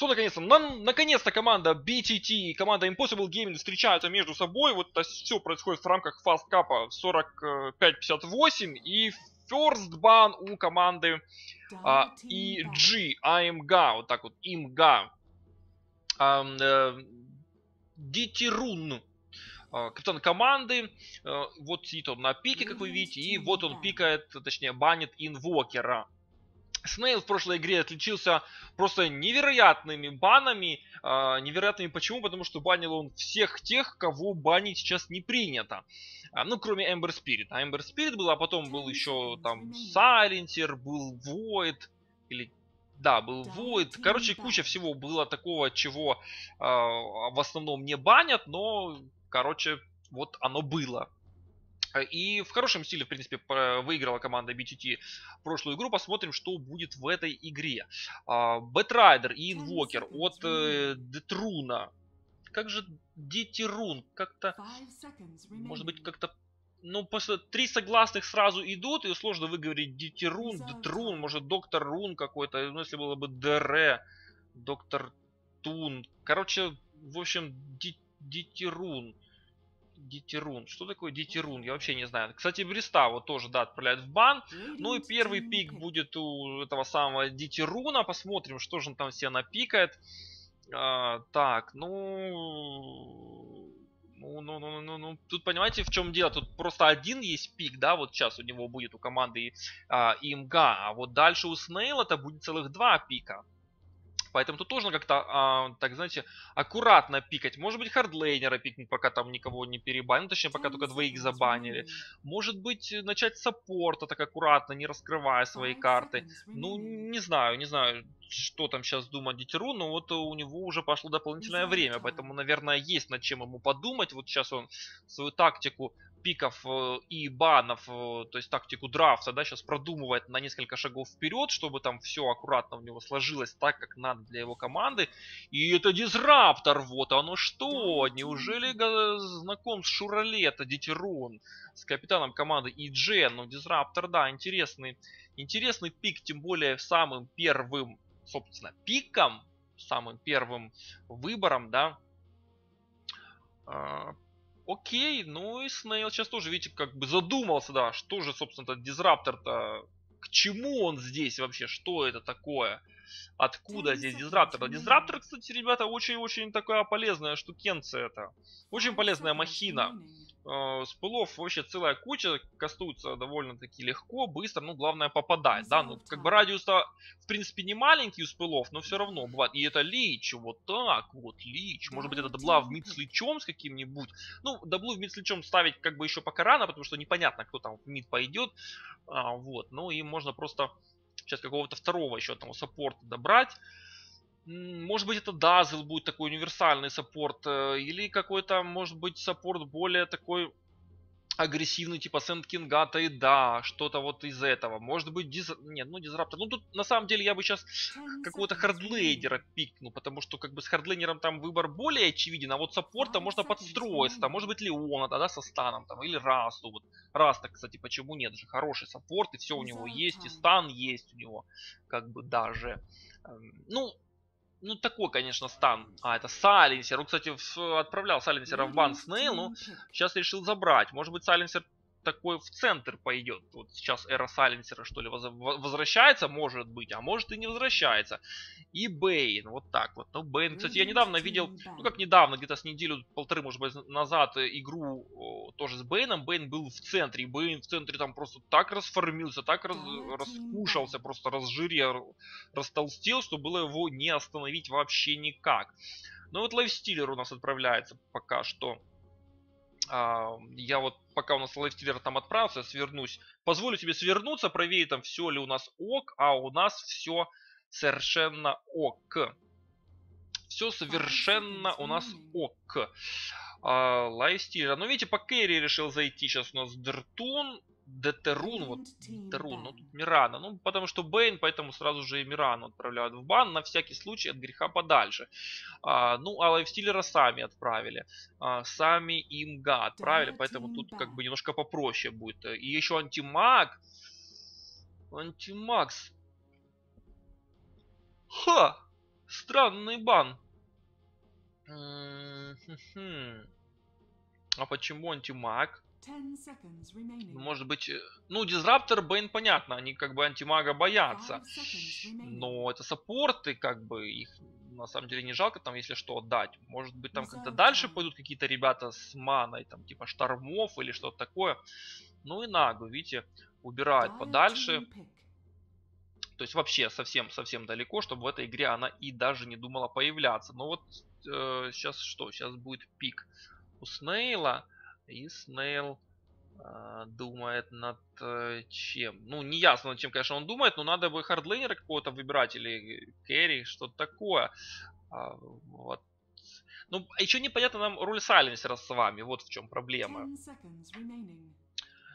что наконец-то? На, наконец-то команда BTT и команда Impossible Gaming встречаются между собой. Вот это все происходит в рамках Fast Cup 45-58. И first ban у команды а, EG, AMG, вот так вот, IMGA. А, э, Дитирун, а, капитан команды. А, вот сидит он на пике, как вы видите, и вот он пикает, точнее, банит инвокера. Снейл в прошлой игре отличился просто невероятными банами. Э, невероятными почему? Потому что банил он всех тех, кого банить сейчас не принято. А, ну, кроме Ember Spirit. А Ember Spirit был, а потом был еще там Silencer, был Void. Или да, был Void. Короче, куча всего было такого, чего э, в основном не банят, но, короче, вот оно было. И в хорошем стиле, в принципе, выиграла команда BTT прошлую игру. Посмотрим, что будет в этой игре. Batrider и Invoker от э, Детруна. Как же Дитерун? Как-то, может быть, как-то ну, после три согласных сразу идут, и сложно выговорить Дитерун, Детрун, может, Доктор Рун какой-то, ну, если было бы ДР, Доктор Тун. Короче, в общем, Дитерун. Дитерун. Что такое Дитерун? Я вообще не знаю. Кстати, Бреста вот тоже, да, отправляют в бан. Ну и первый пик будет у этого самого Дитеруна. Посмотрим, что же он там себе напикает. А, так, ну... Ну, ну, ну, ну, ну, тут понимаете, в чем дело? Тут просто один есть пик, да, вот сейчас у него будет у команды а, ИМГА, а вот дальше у Снейла это будет целых два пика. Поэтому тут нужно как-то, а, так знаете, аккуратно пикать. Может быть, хардлейнера пикнуть, пока там никого не перебанили. Ну, точнее, пока только двоих забанили. Может быть, начать саппорта так аккуратно, не раскрывая свои карты. Ну, не знаю, не знаю, что там сейчас думает Дитеру, но вот у него уже пошло дополнительное время. Поэтому, наверное, есть над чем ему подумать. Вот сейчас он свою тактику пиков э, и банов, э, то есть тактику драфта, да, сейчас продумывает на несколько шагов вперед, чтобы там все аккуратно у него сложилось так, как надо для его команды. И это дизраптор, вот оно что, неужели знаком с Шуралета, Дитерун, с капитаном команды EG, ну дизраптор, да, интересный, интересный пик, тем более самым первым, собственно, пиком, самым первым выбором, да, а, Окей, ну и Снейл сейчас тоже, видите, как бы задумался, да, что же, собственно, этот дизраптор-то, к чему он здесь вообще, что это такое? Откуда здесь дизраптор? А дизраптор, кстати, ребята, очень-очень такая полезная штукенция это. Очень полезная махина. Э, спеллов вообще целая куча, кастуются довольно-таки легко, быстро, ну, главное попадать, да, ну, как бы радиус в принципе, не маленький у спеллов, но все равно бывает, и это лич, вот так, вот, лич, может быть, это дабла в мид с личом с каким-нибудь, ну, даблу в мид с личом ставить, как бы, еще пока рано, потому что непонятно, кто там в мид пойдет, а, вот, ну, и можно просто сейчас какого-то второго еще там саппорта добрать, может быть, это Dazzle будет такой универсальный саппорт, э, или какой-то, может быть, саппорт более такой агрессивный, типа Sand King а-то и да, что-то вот из этого. Может быть, диз... нет, ну дизраптор. Ну тут на самом деле я бы сейчас какого-то хардлейнера пикнул, потому что как бы с хардлейнером там выбор более очевиден, а вот саппорта можно подстроиться, там может быть Лиона, да, со станом там, или Расту. Вот Раста, кстати, почему нет же, хороший саппорт, и все у него есть, и стан есть у него, как бы даже. Эм, ну, ну, такой, конечно, стан. А, это Сайленсер. Он, кстати, отправлял Сайленсера в бан Снейл, но сейчас решил забрать. Может быть, Сайленсер такой в центр пойдет. Вот сейчас эра Сайленсера, что ли, возвращается, может быть, а может и не возвращается. И Бейн, вот так вот. Ну, Бейн, кстати, я недавно видел, ну как недавно, где-то с неделю, полторы, может быть, назад э, игру тоже с Бейном. Бейн был в центре, и Бейн в центре там просто так расформился, так раз, раскушался, просто разжирел, растолстел, что было его не остановить вообще никак. Ну вот лайфстиллер у нас отправляется пока что я вот пока у нас лайфстиллер там отправился, свернусь. Позволю тебе свернуться, проверить там все ли у нас ок, а у нас все совершенно ок. Все совершенно у нас ок. А, лайфстиллер. Ну, видите, по Кэрри решил зайти. Сейчас у нас Дертун. Детерун, вот Детерун, ну тут Мирана. Ну, потому что Бейн, поэтому сразу же и Мирану отправляют в бан, на всякий случай от греха подальше. А, ну, а лайфстиллера сами отправили. А, сами имга отправили, поэтому тут как бы немножко попроще будет. И еще антимаг. Антимаг. Ха! Странный бан. М-м-м. А почему антимаг? Может быть, э, ну, Дизраптор, Бейн, понятно, они как бы антимага боятся. Но это саппорты, как бы, их на самом деле не жалко там, если что, отдать. Может быть, там как-то дальше пойдут какие-то ребята с маной, там, типа штормов или что-то такое. Ну и Нагу, видите, убирают подальше. То есть вообще совсем-совсем далеко, чтобы в этой игре она и даже не думала появляться. Но вот э, сейчас что? Сейчас будет пик у Снейла. И Снейл э, думает над э, чем? Ну, не ясно над чем, конечно, он думает, но надо бы хардлейнера какого-то выбирать или керри, что-то такое. А, вот. Ну, а еще непонятно нам роль сайленсера с вами, вот в чем проблема.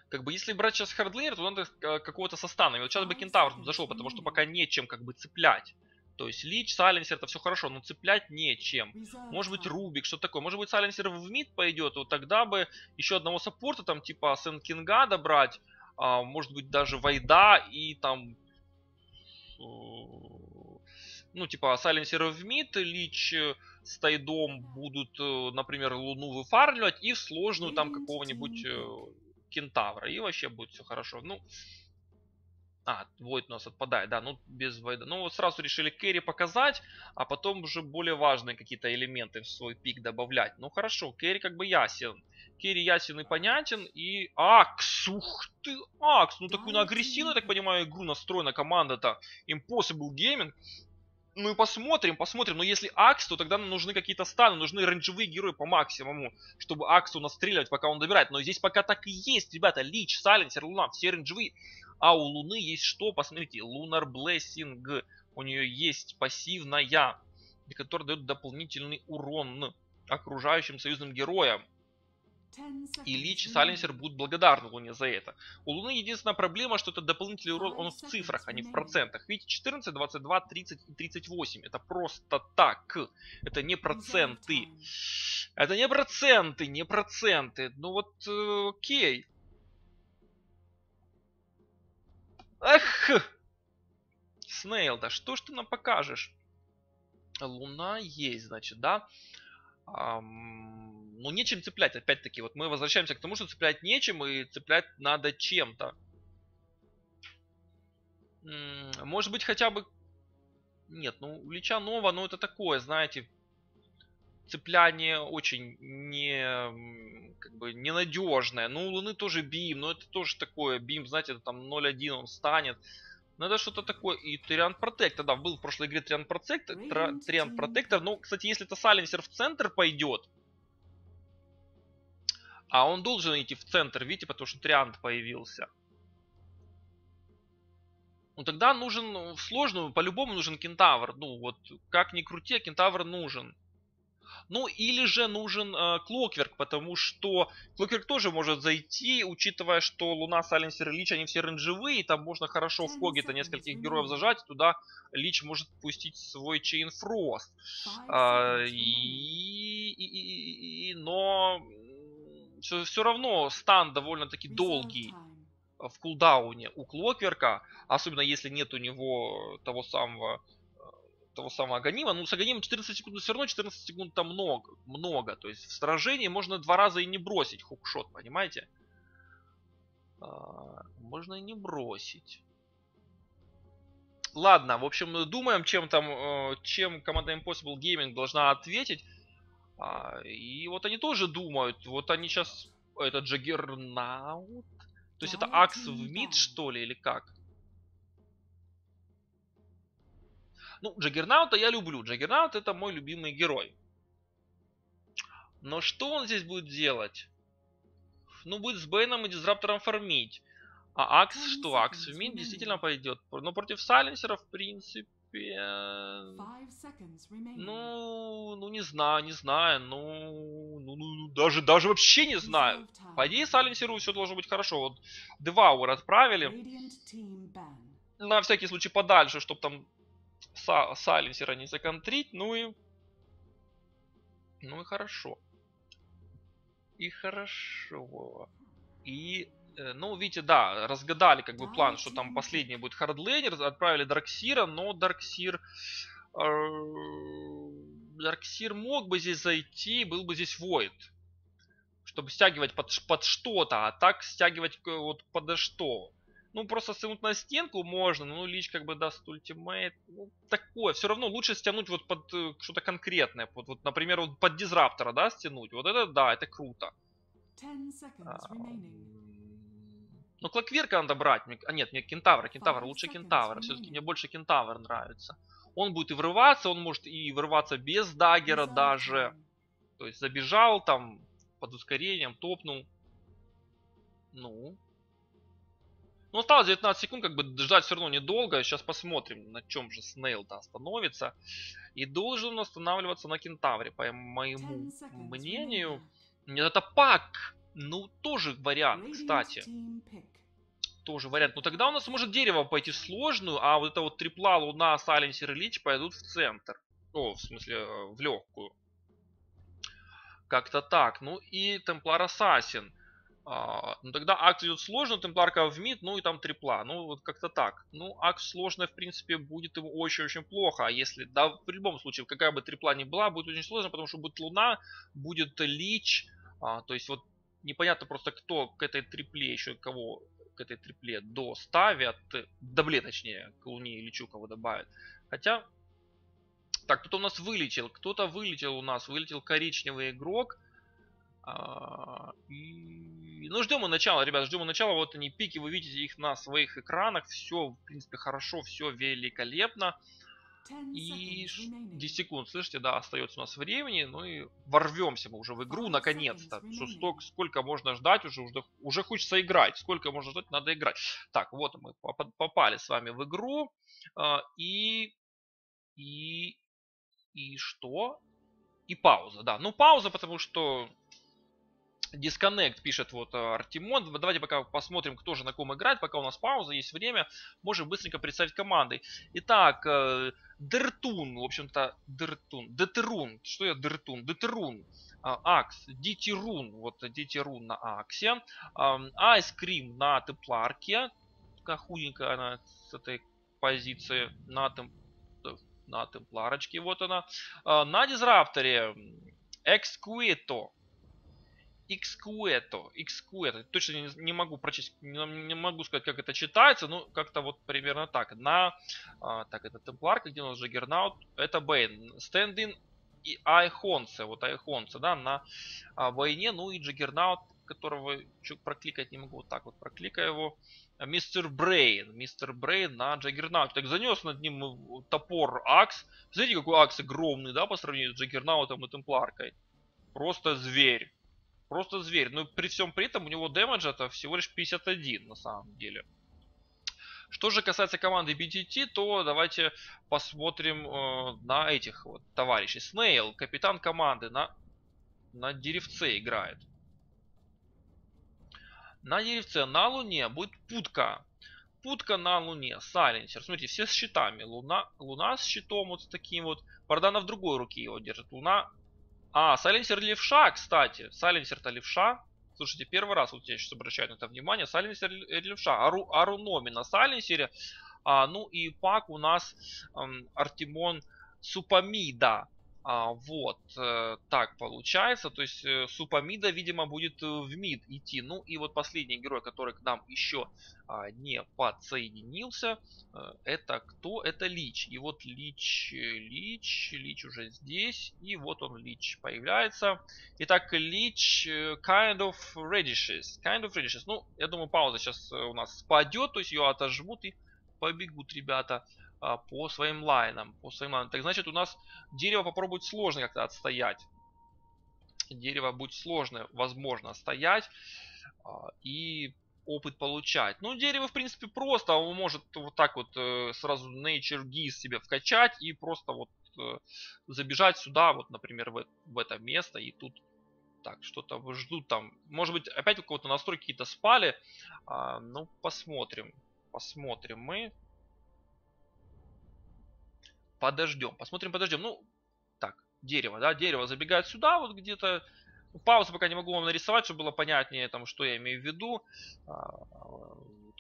Как бы, если брать сейчас хардлейнер, то надо э, какого-то со станом. Вот сейчас бы кентавр зашел, потому что пока нечем как бы цеплять. То есть Лич, Сайленсер, это все хорошо, но цеплять нечем. Может быть Рубик, что такое. Может быть Сайленсер в мид пойдет, вот тогда бы еще одного саппорта, там типа Сенкинга добрать, а, может быть даже Вайда и там... Ну, типа, Сайленсер в мид, Лич с Тайдом будут, э, например, Луну выфармливать и в сложную там какого-нибудь э, Кентавра. И вообще будет все хорошо. Ну, а, Войд у нас отпадает, да, ну без Войда. Ну вот сразу решили Керри показать, а потом уже более важные какие-то элементы в свой пик добавлять. Ну хорошо, Керри как бы ясен. Керри ясен и понятен. И Акс, ух ты, Акс, ну такую на агрессивную, так понимаю, игру настроена команда-то. Impossible Gaming. Ну и посмотрим, посмотрим. Но если Акс, то тогда нам нужны какие-то станы, нужны рейнджевые герои по максимуму, чтобы Аксу настреливать, пока он добирает. Но здесь пока так и есть, ребята. Лич, Сайленсер, Луна, все рейнджевые. А у Луны есть что? Посмотрите, Lunar Blessing. У нее есть пассивная, которая дает дополнительный урон окружающим союзным героям. И Лич и Сайленсер будут благодарны Луне за это. У Луны единственная проблема, что это дополнительный урон, он в цифрах, а не в процентах. Видите, 14, 22, 30 и 38. Это просто так. Это не проценты. Это не проценты, не проценты. Ну вот, э, окей. Эх! Снейл, да что ж ты нам покажешь? Луна есть, значит, да? Ам, ну, нечем цеплять, опять-таки. Вот мы возвращаемся к тому, что цеплять нечем, и цеплять надо чем-то. Может быть, хотя бы... Нет, ну, Лича Нова, ну, это такое, знаете, цепляние очень не, как бы, ненадежное. Ну, у Луны тоже бим, но это тоже такое. Бим, знаете, это там 0.1 он станет. Надо что-то такое. И Триан Протектор, да, был в прошлой игре Триан Протектор. Триан Протектор. Но, кстати, если это Сайленсер в центр пойдет, а он должен идти в центр, видите, потому что Триант появился. Ну тогда нужен в сложную, по-любому нужен кентавр. Ну вот, как ни крути, а кентавр нужен. Ну или же нужен э, Клокверк, потому что Клокверк тоже может зайти, учитывая, что Луна, Сайленсер и Лич, они все рейнджевые, и там можно хорошо в Когита нескольких героев зажать, туда Лич может пустить свой Chain Frost. А, и, и, и, и, но все, все равно stun довольно-таки долгий в кулдауне у Клокверка, особенно если нет у него того самого того самого Аганима. Ну, с Аганимом 14 секунд все равно 14 секунд там много. много. То есть в сражении можно два раза и не бросить hookshot, понимаете? А, можно и не бросить. Ладно, в общем, думаем, чем там, э, чем команда Impossible Gaming должна ответить. А, и вот они тоже думают. Вот они сейчас... Это Джаггернаут? То есть это Акс в mid, что ли, или как? Ну, Джаггернаута я люблю. Джаггернаут это мой любимый герой. Но что он здесь будет делать? Ну, будет с Бэйном и Дизраптором фармить. А Акс что? Акс в mid действительно пойдет. Но против Сайленсера, в принципе... Ну, ну не знаю, не знаю. Ну, ну, ну даже, даже вообще не знаю. По идее, Сайленсеру все должно быть хорошо. Вот Девауэр отправили. На всякий случай подальше, чтобы там сайленсера не законтрить, ну и... Ну и хорошо. И хорошо. И, э, ну, видите, да, разгадали как бы план, что там последний будет hardlaner, отправили Дарксира, но Дарксир Дарксир мог бы здесь зайти, был бы здесь Void. Чтобы стягивать под, под что-то, а так стягивать вот под что. Ну, просто стянуть на стенку можно, ну, Лич как бы даст ультимейт. Ну, такое. Все равно лучше стянуть вот под э, что-то конкретное. Вот, вот, например, вот под дизраптора, да, стянуть. Вот это, да, это круто. А, ну, Клокверка надо брать. А нет, мне Кентавра, Кентавр, лучше Кентавра. Все-таки мне больше Кентавр нравится. Он будет и врываться, он может и врываться без даггера даже. То есть забежал там под ускорением, топнул. Ну, ну, осталось 19 секунд, как бы ждать все равно недолго. Сейчас посмотрим, на чем же Снейл-то остановится. И должен он останавливаться на Кентавре, по моему мнению. Нет, это пак. Ну, тоже вариант, кстати. Тоже вариант. Но тогда у нас может дерево пойти в сложную, а вот это вот трипла, луна, сайленсер и лич пойдут в центр. О, в смысле, э, в легкую. Как-то так. Ну и Темплар Ассасин. А, ну тогда акт идет сложно, темпларка в мид, ну и там трипла. Ну вот как-то так. Ну акт сложно в принципе будет ему очень-очень плохо. А если, да в любом случае, какая бы трипла ни была, будет очень сложно, потому что будет луна, будет лич. А, то есть вот непонятно просто кто к этой трипле, еще кого к этой трипле доставят. Дабле точнее, к луне и личу кого добавят. Хотя, так, кто-то у нас вылетел. Кто-то вылетел у нас. Вылетел коричневый игрок. А, и... Ну, ждем мы начала, ребят, ждем мы начала. Вот они, пики, вы видите их на своих экранах. Все, в принципе, хорошо, все великолепно. И 10 секунд, слышите, да, остается у нас времени. Ну и ворвемся мы уже в игру, наконец-то. Сколько можно ждать, уже, уже, уже хочется играть. Сколько можно ждать, надо играть. Так, вот мы попали с вами в игру. А, и... И... И что? И пауза, да. Ну, пауза, потому что Disconnect пишет вот э, Артемон. Давайте пока посмотрим, кто же на ком играет. Пока у нас пауза, есть время. Можем быстренько представить команды. Итак, э, Дертун, в общем-то, Дертун. Детерун. Что я Дертун? Детерун. А, Акс, Дитирун, вот Дитирун на Аксе, Айскрим на Тепларке, такая худенькая она с этой позиции на, тем, на Темпларочке, вот она. А, на Дизрапторе Экскуэто, Xqueto, Xqueto, точно не, не могу прочесть, не, не могу сказать, как это читается, но как-то вот примерно так. На, а, так, это Темпларка, где у нас Джаггернаут, это Бейн. Стендин и Айхонце, вот Айхонце, да, на а, Бейне, ну и Джаггернаут, которого прокликать не могу, вот так вот прокликаю его. Мистер Брейн, мистер Брейн на Джаггернаут. Так занес над ним э, топор Акс. Смотрите, какой Акс огромный, да, по сравнению с Джаггернаутом и Темпларкой. Просто зверь. Просто зверь. Но при всем при этом у него damage это всего лишь 51 на самом деле. Что же касается команды BTT, то давайте посмотрим э, на этих вот товарищей. Снейл, капитан команды, на, на деревце играет. На деревце, на луне будет путка. Путка на луне, сайленсер. Смотрите, все с щитами. Луна, луна с щитом вот с таким вот. Бардана в другой руке его держит. Луна а, сайленсер левша, кстати. Сайленсер-то левша. Слушайте, первый раз вот я сейчас обращаю на это внимание. Сайленсер левша. Ару, Аруноми на сайленсере. А, ну и пак у нас эм, Артемон Супамида. А, вот, э, так получается. То есть э, Супамида, видимо, будет э, в mid идти. Ну и вот последний герой, который к нам еще а, не подсоединился, э, это кто? Это Лич. И вот Лич, э, Лич, Лич уже здесь. И вот он, Лич, появляется. Итак, Лич э, kind of radishes. Kind of radishes. Ну, я думаю, пауза сейчас у нас спадет, то есть ее отожмут и побегут ребята по своим лайнам. По своим лайнам. Так значит, у нас дерево попробует сложно как-то отстоять. Дерево будет сложно, возможно, стоять. А, и опыт получать. Ну, дерево, в принципе, просто. Он может вот так вот э, сразу Nature Geese себе вкачать и просто вот э, забежать сюда, вот, например, в, в это место. И тут так, что-то ждут там. Может быть, опять у кого-то настройки какие-то спали. А, ну, посмотрим. Посмотрим мы. Подождем. Посмотрим, подождем. Ну, так, дерево, да, дерево забегает сюда, вот где-то Паузу пока не могу вам нарисовать, чтобы было понятнее, там, что я имею в виду. А,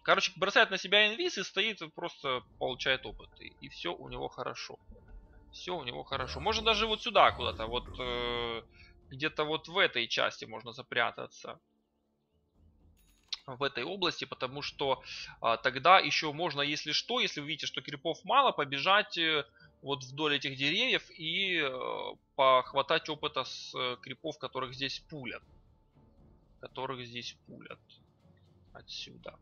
короче, бросает на себя инвиз и стоит, просто получает опыт. И, и все у него хорошо. Все у него хорошо. Можно даже вот сюда куда-то, вот э, где-то вот в этой части можно запрятаться. В этой области, потому что э, тогда еще можно, если что, если вы видите, что крипов мало, побежать э, вот вдоль этих деревьев и э, похватать опыта с э, крипов, которых здесь пулят. Которых здесь пулят. Отсюда.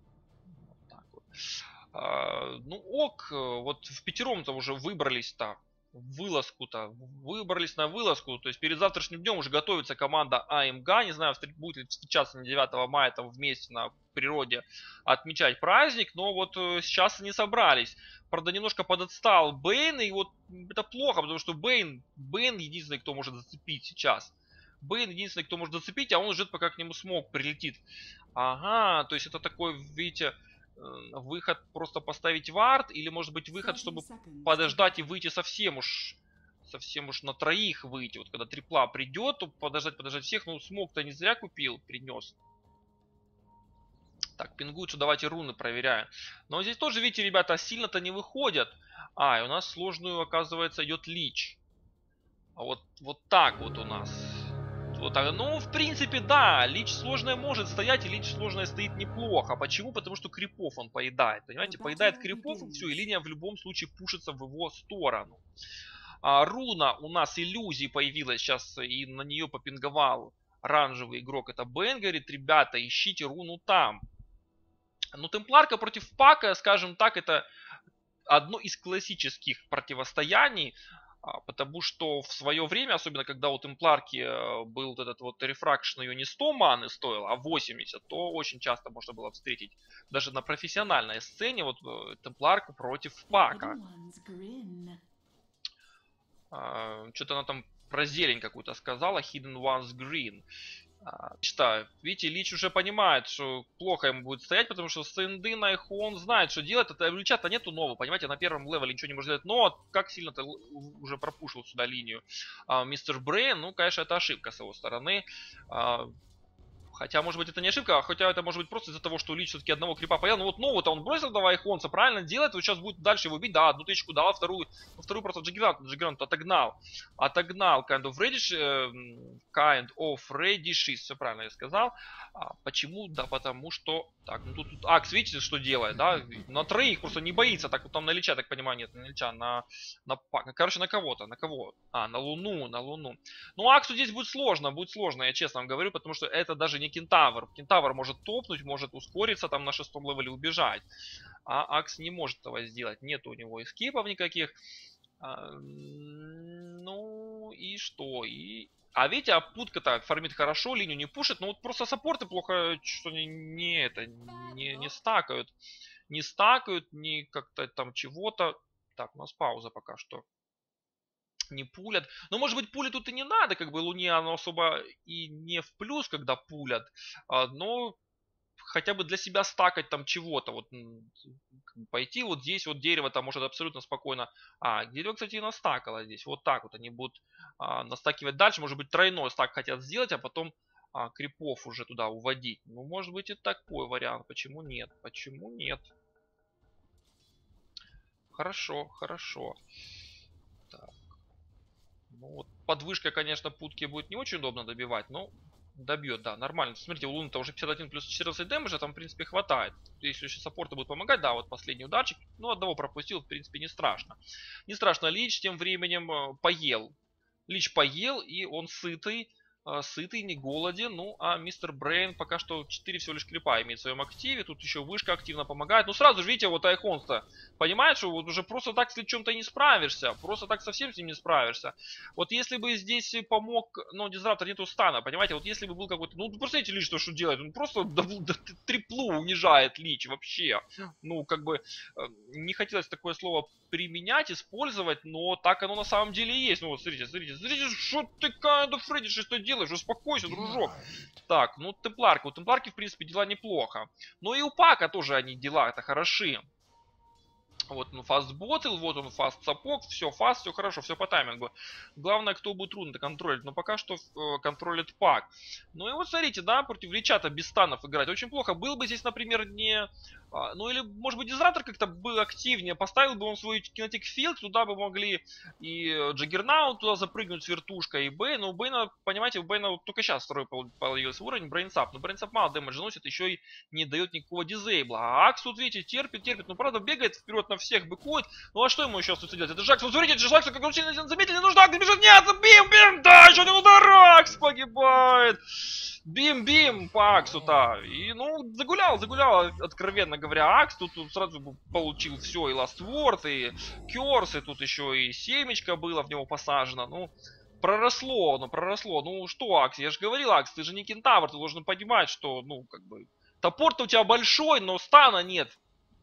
Вот так вот. А, ну ок, э, вот в пятером-то уже выбрались-то вылазку-то, выбрались на вылазку, то есть перед завтрашним днем уже готовится команда АМГ, не знаю, будет ли встречаться на 9 мая там вместе на природе отмечать праздник, но вот э, сейчас они собрались. Правда, немножко подотстал Бейн, и вот это плохо, потому что Бейн, Бейн единственный, кто может зацепить сейчас. Бейн единственный, кто может зацепить, а он ждет, пока к нему смог прилетит. Ага, то есть это такой, видите, выход просто поставить вард, или может быть выход, чтобы подождать и выйти совсем уж совсем уж на троих выйти. Вот когда трипла придет, то подождать, подождать всех. Ну, смог-то не зря купил, принес. Так, пингуются, давайте руны проверяем. Но здесь тоже, видите, ребята, сильно-то не выходят. А, и у нас сложную, оказывается, идет лич. А вот, вот так вот у нас. Вот, а, ну, в принципе, да, лич сложная может стоять, и лич сложная стоит неплохо. Почему? Потому что крипов он поедает, понимаете? Поедает крипов, и все, и линия в любом случае пушится в его сторону. А, руна у нас иллюзии появилась сейчас, и на нее попинговал оранжевый игрок, это Бенгерит. Ребята, ищите руну там. Ну, темпларка против пака, скажем так, это одно из классических противостояний. А, потому что в свое время, особенно когда у Темпларки э, был вот этот вот рефракшн, ее не 100 маны стоил, а 80, то очень часто можно было встретить даже на профессиональной сцене вот э, Темпларку против Пака. А, Что-то она там про зелень какую-то сказала, Hidden One's Green. Читаю. Видите, Лич уже понимает, что плохо ему будет стоять, потому что с на их он знает, что делать. Это Лича-то нету нового, понимаете, на первом левеле ничего не может сделать. Но как сильно-то уже пропушил сюда линию а, мистер Брейн, ну, конечно, это ошибка с его стороны. А, Хотя, может быть, это не ошибка, а хотя это может быть просто из-за того, что Лич все-таки одного крипа поел. Ну вот нового-то он бросил давай Хонса, правильно делает, вот сейчас будет дальше его бить, да, одну тычку дала, вторую, ну, вторую просто Джиггернат, Джиггернат отогнал. Отогнал kind of reddish, э, kind of reddish, все правильно я сказал. А, почему? Да потому что, так, ну тут, тут Акс, видите, что делает, да, на троих просто не боится, так вот там на Лича, так понимаю, нет, на Лича, на, на, короче, на кого-то, на кого? А, на Луну, на Луну. Ну, Аксу здесь будет сложно, будет сложно, я честно вам говорю, потому что это даже не кентавр. Кентавр может топнуть, может ускориться там на шестом левеле убежать. А Акс не может этого сделать. Нет у него эскипов никаких. А, ну и что? И... А видите, а путка-то фармит хорошо, линию не пушит, но вот просто саппорты плохо, что не, не это, не, не стакают. Не стакают, не как-то там чего-то. Так, у нас пауза пока что не пулят. Но может быть пули тут и не надо, как бы Луне оно особо и не в плюс, когда пулят. А, но хотя бы для себя стакать там чего-то. Вот пойти вот здесь вот дерево там может абсолютно спокойно. А, дерево, кстати, и настакало здесь. Вот так вот они будут а, настакивать дальше. Может быть тройной стак хотят сделать, а потом а, крипов уже туда уводить. Ну, может быть и такой вариант. Почему нет? Почему нет? Хорошо, хорошо. Так. Ну, вот подвышка, конечно, путки будет не очень удобно добивать, но добьет, да, нормально. Смотрите, у Луны-то уже 51 плюс 14 дэмэджа, там, в принципе, хватает. Если еще саппорты будут помогать, да, вот последний ударчик, ну, одного пропустил, в принципе, не страшно. Не страшно, Лич тем временем э, поел. Лич поел, и он сытый, сытый, не голоден. Ну, а мистер Брейн пока что 4 всего лишь крипа имеет в своем активе. Тут еще вышка активно помогает. Ну, сразу же, видите, вот Айхонс-то понимает, что вот уже просто так с чем-то не справишься. Просто так совсем с ним не справишься. Вот если бы здесь помог, ну, дизраптор нету стана, понимаете, вот если бы был какой-то, ну, эти Лич, что, что делает? Он просто до, до, триплу унижает Лич вообще. Ну, как бы, э, не хотелось такое слово применять, использовать, но так оно на самом деле есть. Ну, вот, смотрите, смотрите, смотрите, что ты, of Freddy, что делаешь? Делаешь? Успокойся, дружок. Так, ну Темпларка. У Темпларки, в принципе, дела неплохо. Но и у Пака тоже они дела это хороши. Вот, ну, фаст ботл, вот он, фаст сапог, все фаст, все хорошо, все по таймингу. Главное, кто будет трудно контролить, но пока что э, контролит пак. Ну и вот смотрите, да, против Личата без станов играть очень плохо. Был бы здесь, например, не ну или, может быть, Дизраптор как-то был активнее, поставил бы он свой кинетик филд, туда бы могли и Джаггернаут туда запрыгнуть с вертушкой, и Бейн. Но у Бейна, понимаете, у Бейна вот только сейчас второй появился уровень, Brain Sap. Но Brain Sap мало дэмэджа наносит, еще и не дает никакого дизейбла. А Акс тут, видите, терпит, терпит. Ну, правда, бегает вперед на всех, быкует. Ну, а что ему еще остается делать? Это ж Акс, ну, смотрите ж, Акс, как он сильно заметили, нужно Акс бежит, нет, бим, бим, да, еще один удар, Акс погибает. Бим-бим по Аксу-то. И, ну, загулял, загулял, откровенно говоря, Акс. Тут, тут сразу получил все, и Last Word, и Curse, и тут еще и семечко было в него посажено. Ну, проросло, ну, проросло. Ну, что, Акс, я же говорил, Акс, ты же не кентавр, ты должен понимать, что, ну, как бы, топор-то у тебя большой, но стана нет.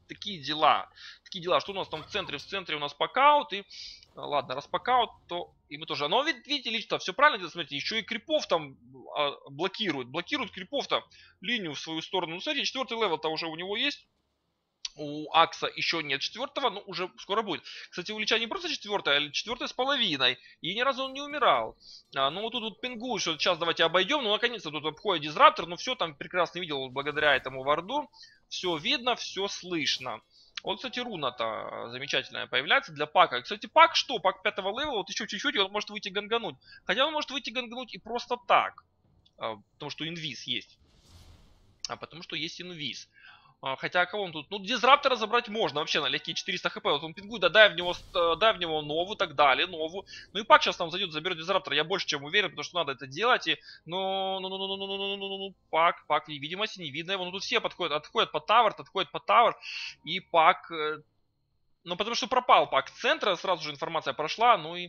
Такие дела. Такие дела. Что у нас там в центре? В центре у нас покаут и ладно, распакаут, то и мы тоже. Но видите, Лич-то все правильно делает, смотрите, еще и крипов там а, блокируют. Блокируют крипов там линию в свою сторону. Ну, смотрите, четвертый level -то уже у него есть. У Акса еще нет четвертого, но уже скоро будет. Кстати, у Лича не просто четвертая, а четвертая с половиной. И ни разу он не умирал. А, ну вот тут вот пингует, что сейчас давайте обойдем. Ну наконец-то тут обходит дизраптор. Ну все там прекрасно видел благодаря этому варду. Все видно, все слышно. Вот, кстати, руна-то замечательная появляется для пака. Кстати, пак что? Пак пятого левела, вот еще чуть-чуть, и он может выйти гангануть. Хотя он может выйти гангануть и просто так. А, потому что инвиз есть. А потому что есть инвиз. А, хотя кого он тут? Ну, дизраптора забрать можно вообще на легкие 400 хп. Вот он пингует, да дай в него, э, дай в него новую, так далее, новую. Ну и пак сейчас там зайдет, заберет дизраптора. Я больше чем уверен, потому что надо это делать. И, ну, ну, ну, ну, ну, ну, ну, ну, ну, ну, пак, пак невидимости, не видно его. Ну тут все подходят, отходят по тавер, отходят по тавер. И пак, ну потому что пропал пак центра, сразу же информация прошла, ну и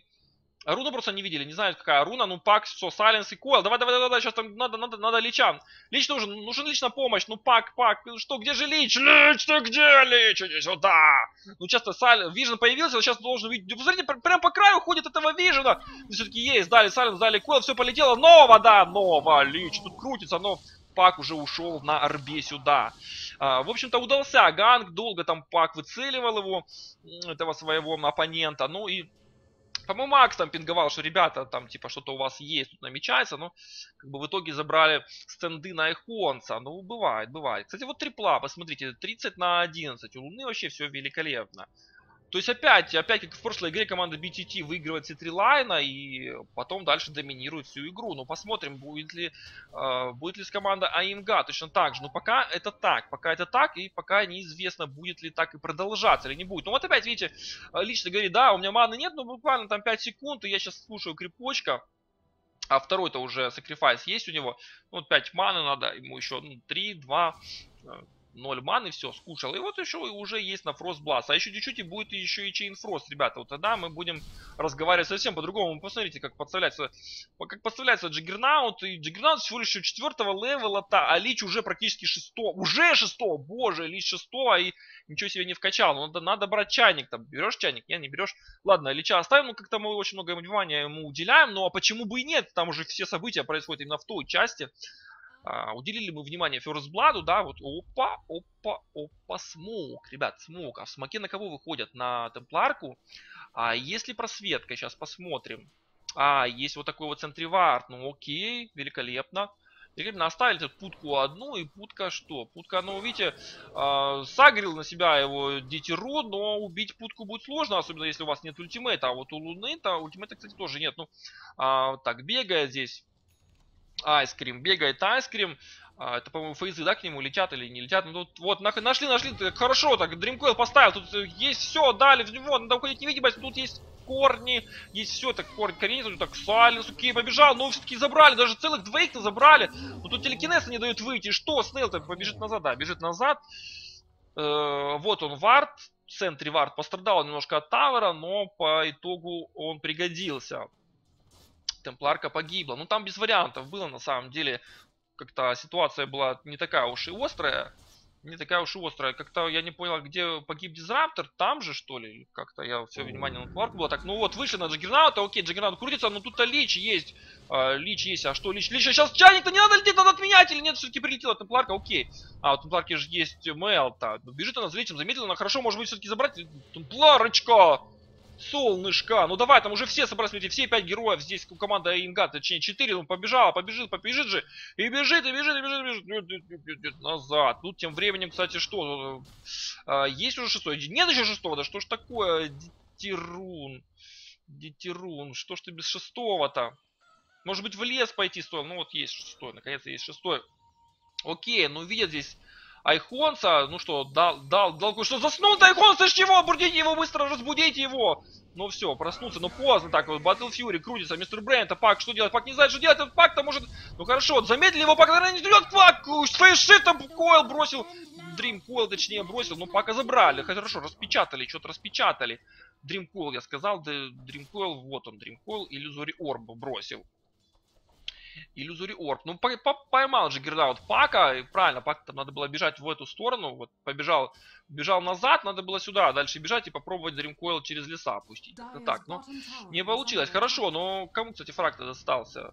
Руну просто не видели, не знают какая руна, ну пак, все, Сайленс и Койл, давай, давай, давай, сейчас там надо, надо, надо Лича. Лич нужен, нужен лично помощь, ну пак, пак, что, где же Лич? Лич, ты где, Лич, иди сюда. Ну часто Сайленс, Вижен появился, сейчас должен видеть, посмотрите, прям по краю ходит этого Вижена. Все-таки есть, дали Сайленс, дали Койл, все полетело, Нова, да, Нова, Лич, тут крутится, но Пак уже ушел на орбе сюда. А, в общем-то, удался ганг, долго там Пак выцеливал его, этого своего оппонента, ну и по-моему, Макс там пинговал, что ребята, там, типа, что-то у вас есть, тут намечается, но, как бы, в итоге забрали стенды на Эхонца. Ну, бывает, бывает. Кстати, вот трипла, посмотрите, 30 на 11. У Луны вообще все великолепно. То есть опять, опять как в прошлой игре команда BTT выигрывает все три лайна и потом дальше доминирует всю игру. Но посмотрим, будет ли, э, будет ли с команда АИМГА точно так же. Но пока это так, пока это так и пока неизвестно, будет ли так и продолжаться или не будет. Ну вот опять, видите, лично говорит, да, у меня маны нет, но буквально там 5 секунд, и я сейчас слушаю крепочка. А второй-то уже sacrifice есть у него. Ну, вот 5 маны надо, ему еще ну, 3, 2, 0 маны, все, скушал. И вот еще уже есть на Blast. А еще чуть-чуть и будет еще и Chain Frost, ребята. Вот тогда мы будем разговаривать совсем по-другому. Посмотрите, как подставляется, как подставляется Джаггернаут. И Джаггернаут всего лишь четвертого левела-то, а Лич уже практически шестого. Уже шестого, боже, Лич шестого, и ничего себе не вкачал. Ну, надо, надо брать чайник там. Берешь чайник? Не, не берешь. Ладно, Лича оставим, ну как-то мы очень много внимания ему уделяем. Ну а почему бы и нет? Там уже все события происходят именно в той части. А, уделили мы внимание Blood, да, вот опа, опа, опа, smoke, ребят, smoke. А в смоке на кого выходят? На темпларку. А если просветка, сейчас посмотрим. А, есть вот такой вот sentry ward, ну окей, великолепно. Великолепно, оставили тут путку одну, и путка что? Путка, ну, видите, э, сагрил на себя его Дитеру, но убить путку будет сложно, особенно если у вас нет ультимейта. А вот у Луны-то ультимейта, кстати, тоже нет. Ну, э, так, бегает здесь Айскрим. Бегает Айскрим. А, это, по-моему, фейзы, да, к нему летят или не летят. Ну, тут, вот, нашли, нашли, хорошо, так, Дримкойл поставил, тут э, есть все, дали в него, надо уходить невидимость, тут есть корни, есть все, так, корни, корень, тут так, Саленс, окей, побежал, но все-таки забрали, даже целых двоих-то забрали, но тут телекинеса не дает выйти, что, Снейл-то побежит назад, да, бежит назад, э, вот он, ward, sentry ward пострадал немножко от Тавера, но по итогу он пригодился темпларка погибла. Ну там без вариантов было на самом деле. Как-то ситуация была не такая уж и острая. Не такая уж и острая. Как-то я не понял, где погиб Дизраптор. Там же, что ли? Как-то я все внимание на темпларку было. Так, ну вот, вышли на Джаггернаута. Окей, Джаггернаут крутится, но тут-то Лич есть. А, Лич есть. А что Лич? Лич, сейчас чайник-то не надо лететь, надо отменять. Или нет, все-таки прилетела темпларка. Окей. А, у темпларки же есть Мэл-то. Бежит она за Личем, заметила. Она хорошо, может быть, все-таки забрать. Темпларочка! Солнышко. Ну давай, там уже все собрались, смотрите, все пять героев. Здесь команда Инга, точнее четыре. Он побежала, побежит, побежит же. И бежит, и бежит, и бежит, и бежит. Назад. Тут тем временем, кстати, что? А, есть уже шестой. Нет еще шестого. Да что ж такое? Дитерун. Дитерун. Что ж ты без шестого-то? Может быть в лес пойти стоило? Ну вот есть шестой. Наконец-то есть шестой. Окей, ну видят здесь Айхонса, ну что, дал, дал, дал, что заснул-то Айхонса, с чего? Будите его быстро, разбудите его. Ну все, проснулся, но поздно так вот, Батл Фьюри крутится, мистер Брейн, это Пак, что делать? Пак не знает, что делать, этот Пак-то может... Ну хорошо, замедлили его, Пак, наверное, не идет Пак, там Койл бросил, Dream Coil, точнее, бросил, но Пака забрали, хорошо, распечатали, что-то распечатали. Dream Coil, я сказал, да, Dream Coil, вот он, Dream Coil, Illusory Orb бросил. Illusory Orb. Ну, поймал Джаггернаут Пака. И правильно, Пак там надо было бежать в эту сторону. Вот побежал, бежал назад, надо было сюда дальше бежать и попробовать Dream Coil через леса опустить. Это так, ну, не получилось. Хорошо, но кому, кстати, фраг-то достался?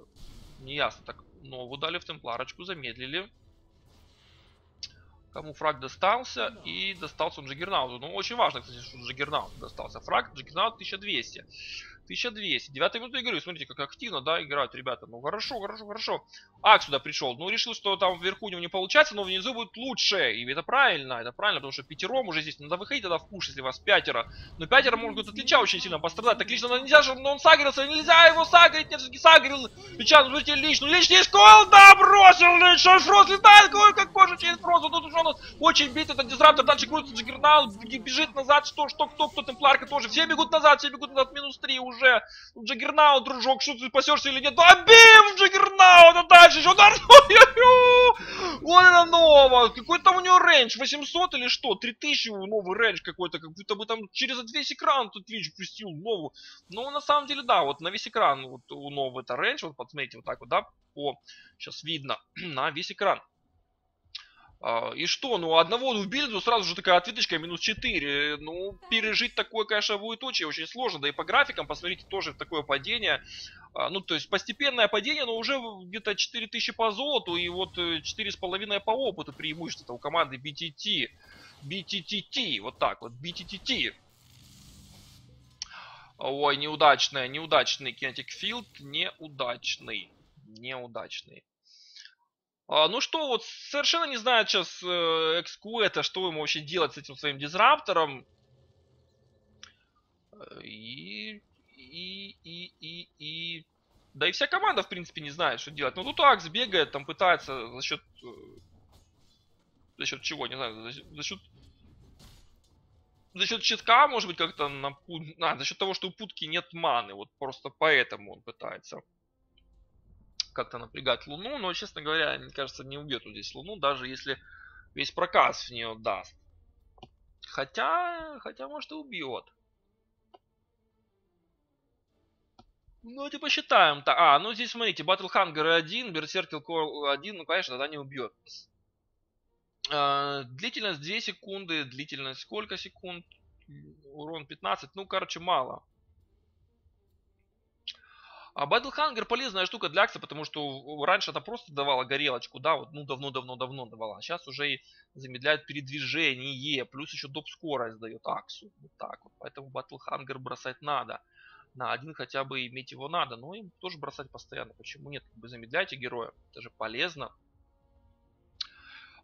Не ясно. Так, новую дали в темпларочку, замедлили. Кому фраг достался, и достался он Джаггернауту. Ну, очень важно, кстати, что Джаггернаут достался. Фраг Джаггернаут 1200. 1200. Девятая минута игры. Смотрите, как активно, да, играют ребята. Ну, хорошо, хорошо, хорошо. Ак сюда пришел. Ну, решил, что там вверху у него не получается, но внизу будет лучше. И это правильно, это правильно, потому что пятером уже здесь надо выходить тогда в пуш, если вас пятеро. Но пятеро могут от Лича очень сильно пострадать. Так лично нельзя, чтобы он сагрился, нельзя его сагрить, нет, все-таки сагрил. Лича, ну, смотрите, Лич, ну, Лич есть кол, да, бросил Лич, Фрост летает, ой, как кожа через Фрост. Тут уже он очень бит, этот дизраптор, дальше крутится Джиггернал, бежит назад, что, что, кто, кто, Темпларка тоже. Все бегут назад, все бегут назад, минус 3 уже. Джаггернаут, дружок, что ты спасешься или нет? Да beam, Джаггернаут, а дальше еще удар. Вот это ново. Какой там у него range? 800 или что? 3000 новы range какой-то. Как будто бы там через весь экран тут Лич пустил новую. Ну, на самом деле, да, вот на весь экран вот у новы это range. Вот посмотрите, вот так вот, да, по... Сейчас видно на весь экран. А, и что, ну одного убили, то сразу же такая ответочка минус 4. Ну, пережить такое, конечно, будет очень, очень сложно. Да и по графикам, посмотрите, тоже такое падение. А, ну, то есть постепенное падение, но уже где-то 4000 по золоту и вот 4,5 э, по опыту преимущество у команды BTT. BTTT, вот так вот, BTTT. Ой, неудачная, неудачный Kinetic Field, неудачный, неудачный. А, ну что, вот совершенно не знает сейчас э, Экскуэта, что ему вообще делать с этим своим дизраптором. И, и, и, и, и... Да и вся команда, в принципе, не знает, что делать. Ну тут Акс бегает, там пытается за счет... Э, за счет чего, не знаю, за, за счет... За счет щитка, может быть, как-то на... А, за счет того, что у Путки нет маны. Вот просто поэтому он пытается как-то напрягать Луну, но, честно говоря, мне кажется, не убьет вот здесь Луну, даже если весь проказ в нее даст. Хотя, хотя может и убьет. Ну, давайте посчитаем. -то. А, ну здесь смотрите, Battle Hunger 1, Berserker Core 1, ну, конечно, тогда не убьет. А, длительность 2 секунды, длительность сколько секунд? Урон 15, ну, короче, мало. А Battle Hunger полезная штука для Акса, потому что раньше это просто давала горелочку, да, вот, ну, давно-давно-давно давала. А сейчас уже и замедляет передвижение, плюс еще доп скорость дает Аксу. Вот так вот. Поэтому Battle Hunger бросать надо. На один хотя бы иметь его надо, но им тоже бросать постоянно. Почему нет? Как бы замедляйте героя, это же полезно.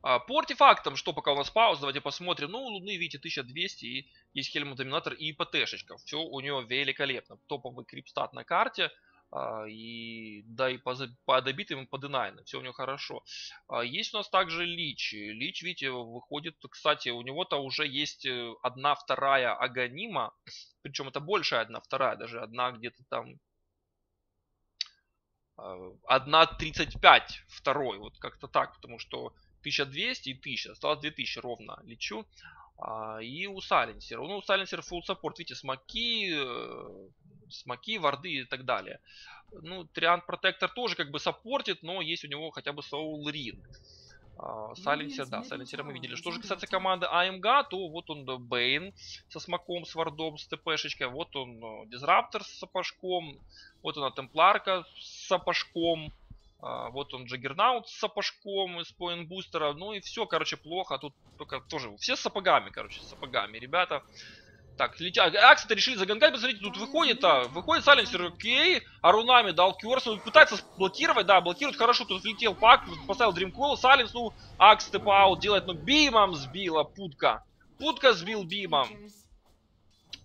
А, по артефактам, что пока у нас пауза, давайте посмотрим. Ну, Луны, видите, 1200 и есть Хельмут Доминатор и ПТшечка. Все у него великолепно. Топовый крипстат на карте. А, и да и по, по добитым и по динайну, все у него хорошо. А, есть у нас также Лич. Лич, видите, выходит, кстати, у него-то уже есть э, одна вторая Аганима, причем это большая одна вторая, даже одна где-то там а, одна 35 второй, вот как-то так, потому что 1200 и 1000, осталось 2000 ровно лечу. И у Сайленсера, ну у Сайленсера full support, видите, смоки, э, смоки, варды и так далее. Ну, Триант Протектор тоже как бы саппортит, но есть у него хотя бы Soul Ring. Сайленсер, да, Сайленсера мы видели. Что же касается команды АМГ, то вот он Бейн со смоком, с вардом, с ТПшечкой. Вот он Дизраптор с сапожком. Вот она Темпларка с сапожком. Вот он Джаггернаут с сапожком из поинт-бустера. Ну и все, короче, плохо. Тут только тоже все с сапогами, короче, с сапогами. Ребята, Так, летят. Аксы-то решили загангать, посмотрите, тут выходит, а, выходит Сайленсер, окей, Арунами дал Curse, он пытается блокировать, да, блокирует хорошо, тут влетел Пак, поставил Dream Coil, Silence, ну, Акс step out делает, но бимом сбила Путка. Путка сбил бимом.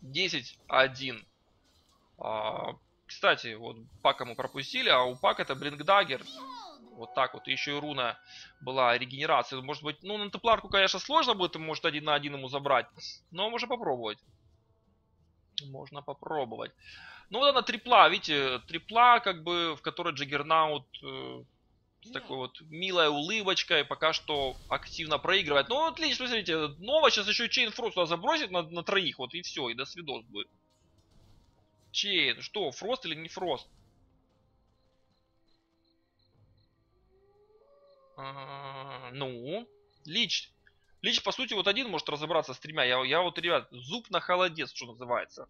10-1. А, кстати, вот Пака мы пропустили, а у Пака это Blink Dagger. Вот так вот. еще и руна была регенерация. Может быть, ну на Темпларку, конечно, сложно будет, может один на один ему забрать. Но можно попробовать. Можно попробовать. Ну вот она трипла, видите, трипла, как бы, в которой Джаггернаут э, с такой вот милой улыбочкой пока что активно проигрывает. Ну вот отлично, смотрите, Нова сейчас еще Chain Frost туда забросит на, на троих, вот и все, и до свидос будет. Chain, что, Frost или не Frost? А, ну, Лич. Лич, по сути, вот один может разобраться с тремя. Я, я вот, ребят, зуб на холодец, что называется.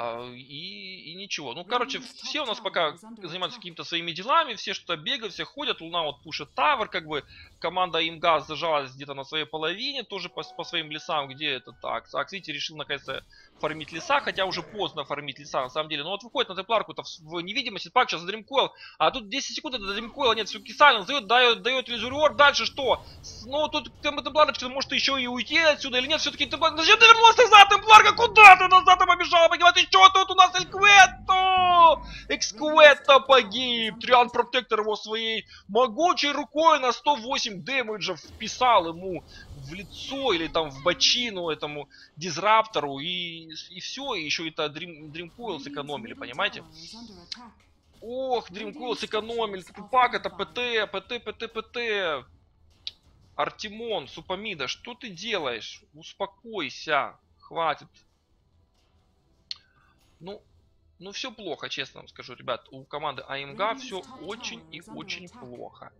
А, и, и ничего. Ну, короче, все у нас пока занимаются какими-то своими делами, все что-то бегают, все ходят, Луна вот пушит tower, как бы команда Имгаз зажалась где-то на своей половине, тоже по, по своим лесам, где-то так. Акс, видите, решил наконец-то фармить леса, хотя уже поздно фармить леса, на самом деле. Но вот выходит на Темпларку-то в невидимости, пак сейчас Dream Coil, а тут 10 секунд до Дримкойла нет, все Кисалин дает, дает, дает Резурьор, дальше что? Ну, тут Темпларочка может еще и уйти отсюда или нет, все-таки Темпларка, зачем ты вернулась назад, Темпларка, куда ты назад побежала, погибать, и что тут у нас Элькветто? Экскветто погиб, Триан Протектор его своей могучей рукой на 108 дэмэджа вписал ему в лицо или там в бочину этому дизраптору и, и все, и еще это Dream, Dream сэкономили, понимаете? Ох, Dream сэкономили, Пак это ПТ, ПТ, ПТ, ПТ. Артемон, Супамида, что ты делаешь? Успокойся, хватит. Ну, ну все плохо, честно вам скажу, ребят. У команды АМГ все очень и очень плохо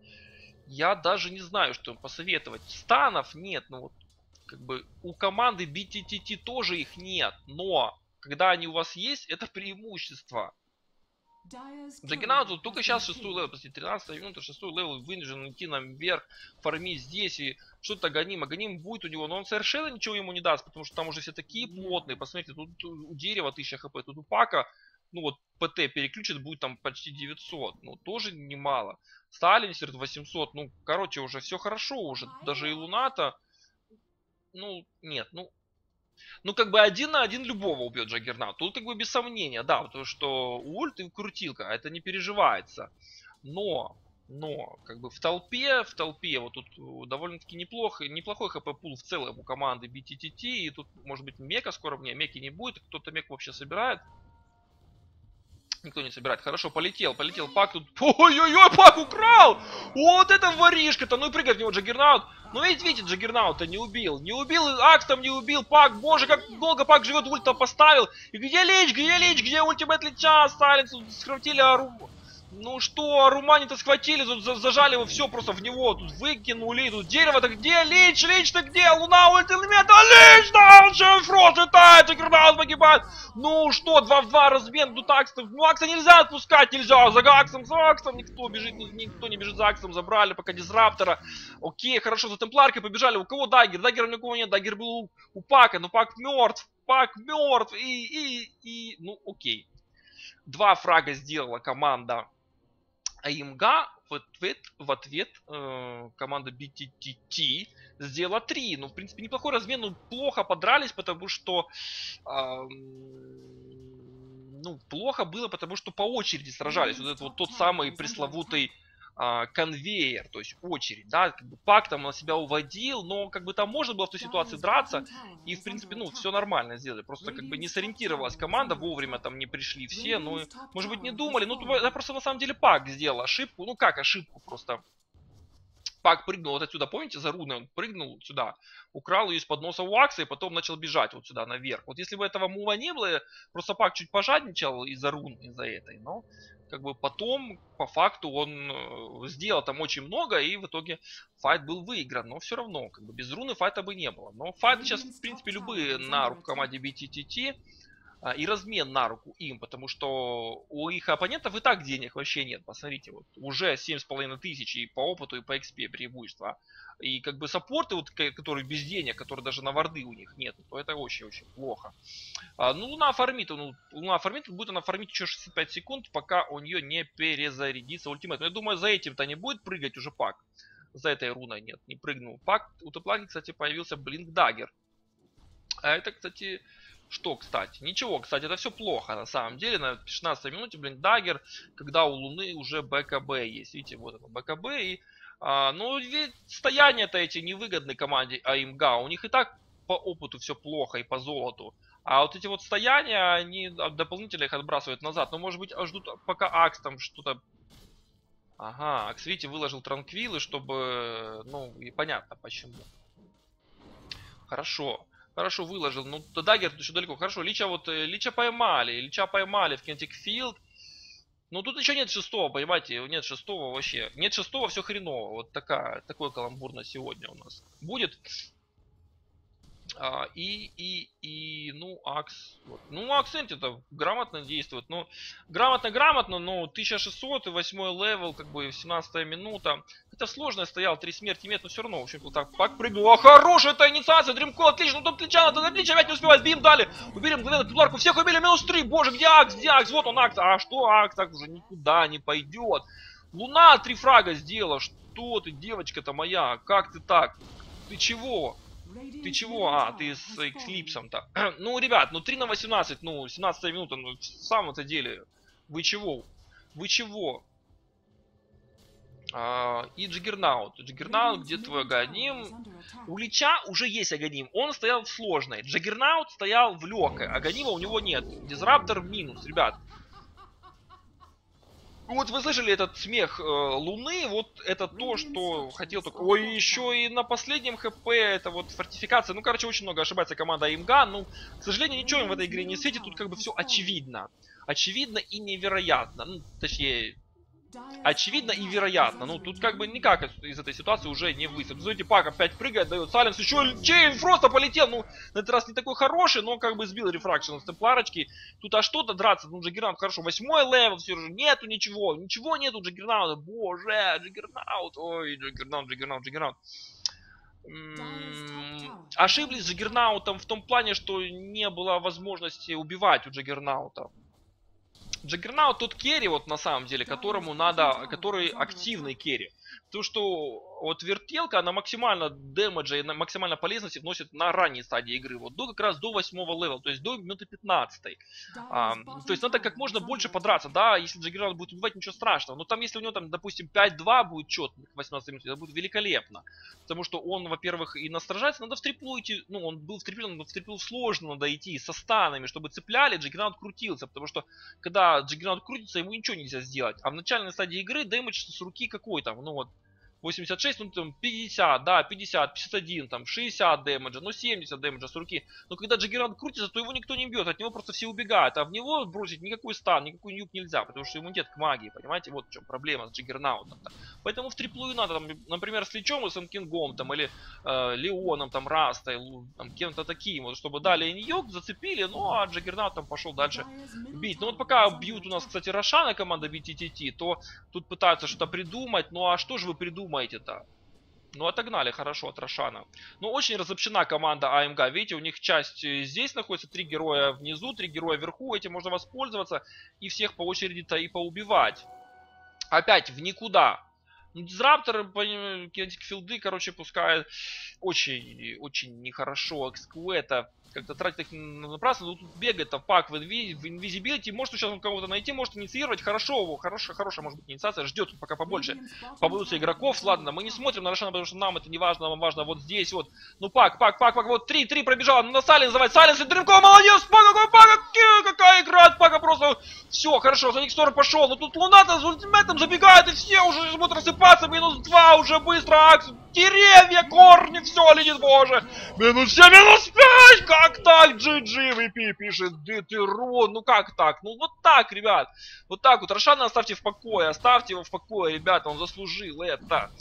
я даже не знаю, что посоветовать. Станов нет, ну вот, как бы у команды BTTT тоже их нет, но когда они у вас есть, это преимущество. Джаггернаут только сейчас шестой level, после 13 минуты шестой level вынужден идти нам вверх, фармить здесь и что-то гоним. А гоним будет у него, но он совершенно ничего ему не даст, потому что там уже все такие плотные. Посмотрите, тут у дерева 1000 хп, тут у пака ну вот ПТ переключит, будет там почти 900. Ну, тоже немало. Сайленсер 800. Ну, короче, уже все хорошо уже. Даже и Луна-то. Ну, нет, ну... Ну, как бы один на один любого убьет Джаггернаут. Тут как бы без сомнения, да, потому что ульт и крутилка, это не переживается. Но, но, как бы в толпе, в толпе, вот тут довольно-таки неплохо, неплохой HP pool в целом у команды BTTT, и тут, может быть, мека скоро мне, меки не будет, кто-то мек вообще собирает. Никто не собирает. Хорошо, полетел, полетел. Пак тут... Ой-ой-ой, Пак украл! Вот это воришка-то! Ну и прыгает в него Джаггернаут. Ну ведь видите, Джаггернаут-то не убил. Не убил, Акс там не убил, Пак. Боже, как долго Пак живет, ульт поставил. И где Лич, где Лич, где ultimate Лича? Silence схватили Ару... Ну что, румани-то схватили, тут зажали его все просто в него, тут выкинули, тут дерево-то где? Лич, Лич-то где? Луна, ultimate, а Лич, да, он же frost летает, Джаггернаут погибает. Ну что, 2 в 2 размен, тут Аксов, ну Акса нельзя отпускать, нельзя, за Аксом, за Аксом, никто бежит, никто не бежит за Аксом, забрали пока Дизраптора. Окей, хорошо, за Темпларкой побежали, у кого Dagger? Дагера никого нет, Dagger был у, у Пака, но Пак мертв, Пак мертв, и, и, и, ну окей. Два фрага сделала команда АИМГА в ответ, в ответ э, команда BTTT сделала 3. Ну, в принципе, неплохой размен, но плохо подрались, потому что... Э, ну, плохо было, потому что по очереди сражались. Вот этот вот тот самый пресловутый а, конвейер, то есть очередь, да, как бы пак там на себя уводил, но как бы там можно было в той ситуации драться, и в принципе, ну, все нормально сделали, просто как бы не сориентировалась команда, вовремя там не пришли все, ну, может быть, не думали, ну, просто на самом деле пак сделал ошибку, ну, как ошибку, просто Пак прыгнул вот отсюда, помните, за руной он прыгнул сюда, украл ее из-под носа у Акса и потом начал бежать вот сюда наверх. Вот если бы этого мува не было, просто Пак чуть пожадничал из-за рун, из-за этой, но как бы потом, по факту, он э, сделал там очень много, и в итоге файт был выигран. Но все равно, как бы без руны файта бы не было. Но файт сейчас, в принципе, любые на руку команде BTTT и размен на руку им, потому что у их оппонентов и так денег вообще нет. Посмотрите, вот уже 7,5 тысяч и по опыту, и по XP преимущества. И как бы саппорты, вот, которые без денег, которые даже на варды у них нет, то это очень-очень плохо. А, ну, Луна фармит, ну, Луна фармит, будет она фармить еще 65 секунд, пока у нее не перезарядится ультимат. Но я думаю, за этим-то не будет прыгать уже пак. За этой руной нет, не прыгнул. Пак, у Теплаки, кстати, появился Блинк Даггер. А это, кстати, что, кстати? Ничего, кстати, это все плохо на самом деле. На 16 минуте, блин, dagger, когда у Луны уже BKB есть. Видите, вот это BKB. И, а, ну, ведь стояние-то эти невыгодны команде АИМГА. У них и так по опыту все плохо и по золоту. А вот эти вот стояния, они дополнительно их отбрасывают назад. Но, может быть, ждут, пока Акс там что-то... Ага, Акс, видите, выложил транквилы, чтобы... Ну, и понятно почему. Хорошо. Хорошо выложил. Ну, до Dagger еще далеко. Хорошо, Лича вот... Э, Лича поймали. Лича поймали в Kinetic Field. Ну, тут еще нет шестого, понимаете? Нет шестого вообще. Нет шестого, все хреново. Вот такая, такой каламбур на сегодня у нас будет. А, и, и, и, ну, Акс. Вот. Ну, Акс-то это грамотно действует. Ну, грамотно-грамотно, но 1600 и 8 level, как бы 17 минута. Это сложно стоял, три смерти нет, но все равно, в общем, вот так пак прыгнул. А хорошая эта инициация, Dream Coil, отлично, ну там отлично, надо отлично, опять не успевает, beam дали. Убили мгновенно Темпларку, всех убили, минус 3, боже, где Акс, где Акс, вот он Акс, а что Акс, так уже никуда не пойдет. Луна три фрага сделала, что ты, девочка-то моя, как ты так? Ты чего? Ты чего? А, ты с Эклипсом-то. ну, ребят, ну 3 на 18, ну, 17 минута, ну, в самом-то деле. Вы чего? Вы чего? А, и Джаггернаут. Джаггернаут, где твой Аганим? У Лича уже есть Аганим. Он стоял в сложной. Джаггернаут стоял в легкой. Аганима у него нет. Дизраптор минус, ребят. Вот вы слышали этот смех э, Луны, вот это то, что хотел только... Ой, еще и на последнем ХП это вот фортификация. Ну, короче, очень много ошибается команда АИМГА. Ну, к сожалению, ничего им в этой игре не светит. Тут как бы все очевидно. Очевидно и невероятно. Ну, точнее, очевидно и вероятно. Ну, тут как бы никак из этой ситуации уже не высадить. Смотрите, Пак опять прыгает, дает Silence, еще chain просто полетел. Ну, на этот раз не такой хороший, но как бы сбил refraction с темпларочки. Тут а что-то драться, ну, Джаггернаут хорошо, восьмой level, все же нету ничего, ничего нету Джаггернаута. Боже, Джаггернаут, ой, Джаггернаут, Джаггернаут, Джаггернаут. Ошиблись с Джаггернаутом в том плане, что не было возможности убивать у Джаггернаута. Джаггернаут тот carry, вот на самом деле, которому надо, который активный carry. То, что вот вертелка, она максимально дэмэджа и максимально полезности вносит на ранней стадии игры. Вот до как раз до восьмого левела, то есть до минуты 15. А, то есть надо как можно больше подраться. Да, если Джаггернаут будет убивать, ничего страшного. Но там, если у него там, допустим, 5-2 будет чет к 18 минут, это будет великолепно. Потому что он, во-первых, и на надо в триплу идти, ну, он был в трипле, но в триплу сложно надо идти со станами, чтобы цепляли, Джаггернаут крутился. Потому что, когда Джаггернаут крутится, ему ничего нельзя сделать. А в начальной стадии игры damage с руки какой там, ну 86, ну там 50, да, 50, 51, там 60 дэмэджа, ну 70 дэмэджа с руки. Но когда Джаггернаут крутится, то его никто не бьет, от него просто все убегают. А в него бросить никакой стан, никакой nuke нельзя, потому что иммунитет к магии, понимаете? Вот в чем проблема с Джаггернаутом. -то. Поэтому в триплую надо, там, например, с Личом и с Кингом, там, или э, Леоном, там, Растой, там, кем-то таким, вот, чтобы дали nuke, зацепили, ну, а Джаггернаут там пошел дальше бить. Ну вот пока бьют у нас, кстати, Рошана команда BTTT, то тут пытаются что-то придумать, ну а что же вы придумаете? Думаете-то? Ну, отогнали хорошо от Рошана. Ну, очень разобщена команда АМГ. Видите, у них часть э, здесь находится, три героя внизу, три героя вверху. Этим можно воспользоваться и всех по очереди-то и поубивать. Опять в никуда. Ну, Дизраптор, кинетик филды, короче, пускает очень, очень нехорошо. Эксквета как-то тратить их напрасно. Ну, тут бегает а пак в, инви, в инвизибилити. Может сейчас он кого-то найти, может инициировать. Хорошо, его, хорошая, хорошая может быть инициация. Ждет пока побольше. Побудутся игроков. Ладно, мы не смотрим на Рошана, потому что нам это не важно. Нам важно вот здесь вот. Ну пак, пак, пак, пак. Вот три, три пробежал. Ну на Салин называть. Салин, Дрымкова, молодец. Пак, какой пак, какая игра от пака просто. Все, хорошо, за них сторону пошел. Но тут Луната с ультиматом забегает и все уже будут рассыпаться. Минус два уже быстро. Акс Деревья, корни, все летит, боже. Минус 7, минус 5, как так, GG, VP пишет, Детерон, ну как так? Ну вот так, ребят, вот так вот. Рошана оставьте в покое, оставьте его в покое, ребята, он заслужил это.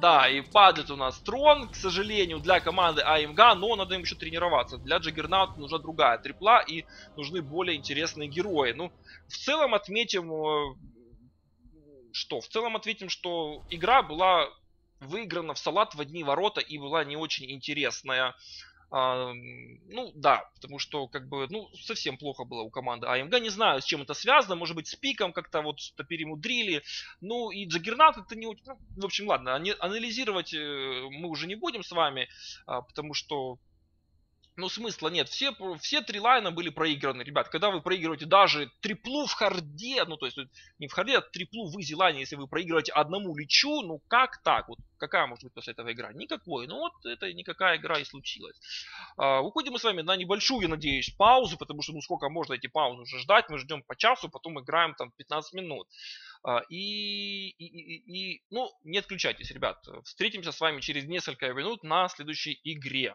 Да, и падает у нас трон, к сожалению, для команды АМГ, но надо им еще тренироваться. Для Джаггернаута нужна другая трипла и нужны более интересные герои. Ну, в целом отметим, э, что? В целом ответим, что игра была выиграна в салат в одни ворота и была не очень интересная. А, ну да, потому что как бы, ну, совсем плохо было у команды АМГ. Не знаю, с чем это связано. Может быть, с пиком как-то вот что-то перемудрили. Ну и Джаггернат как-то не. Ну, в общем, ладно, анализировать э, мы уже не будем с вами, а, потому что ну, смысла нет. Все, все три лайна были проиграны, ребят. Когда вы проигрываете даже триплу в харде, ну, то есть не в харде, а триплу в easy лайне, если вы проигрываете одному Личу, ну, как так? Вот какая может быть после этого игра? Никакой. Ну, вот это никакая игра и случилась. А, уходим мы с вами на небольшую, я надеюсь, паузу, потому что, ну, сколько можно эти паузы уже ждать? Мы ждем по часу, потом играем там 15 минут. А, и, и, и, и, ну, не отключайтесь, ребят. Встретимся с вами через несколько минут на следующей игре.